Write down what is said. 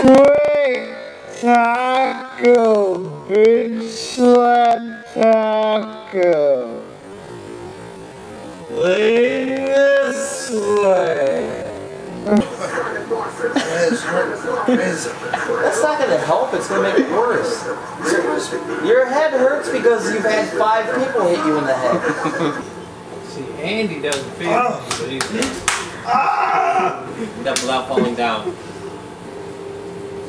Quick taco, big slap taco. Lean this way. That's not gonna help, it's gonna make it worse. Your, your head hurts because you've had five people hit you in the head. See, Andy doesn't feel oh. it, but he's ah! That's without falling down.